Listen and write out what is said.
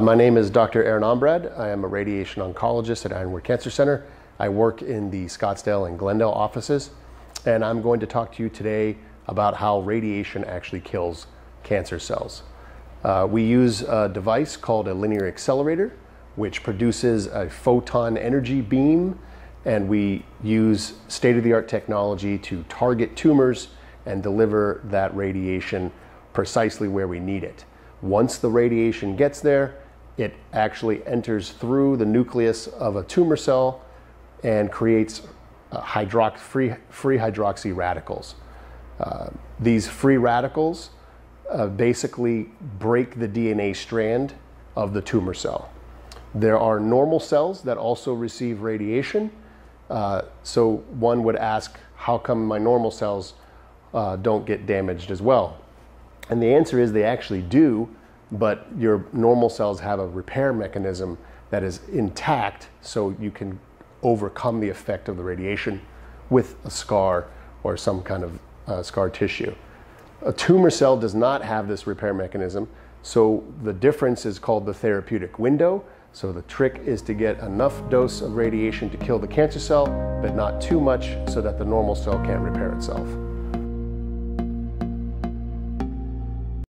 My name is Dr. Aaron Ambrad. I am a radiation oncologist at Ironwood Cancer Center. I work in the Scottsdale and Glendale offices, and I'm going to talk to you today about how radiation actually kills cancer cells. Uh, we use a device called a linear accelerator, which produces a photon energy beam, and we use state of the art technology to target tumors and deliver that radiation precisely where we need it. Once the radiation gets there, it actually enters through the nucleus of a tumor cell and creates uh, hydrox- free, free hydroxy radicals. Uh, these free radicals uh, basically break the DNA strand of the tumor cell. There are normal cells that also receive radiation. Uh, so one would ask, how come my normal cells uh, don't get damaged as well? And the answer is they actually do, but your normal cells have a repair mechanism that is intact so you can overcome the effect of the radiation with a scar or some kind of uh, scar tissue. A tumor cell does not have this repair mechanism, so the difference is called the therapeutic window. So the trick is to get enough dose of radiation to kill the cancer cell, but not too much so that the normal cell can't repair itself.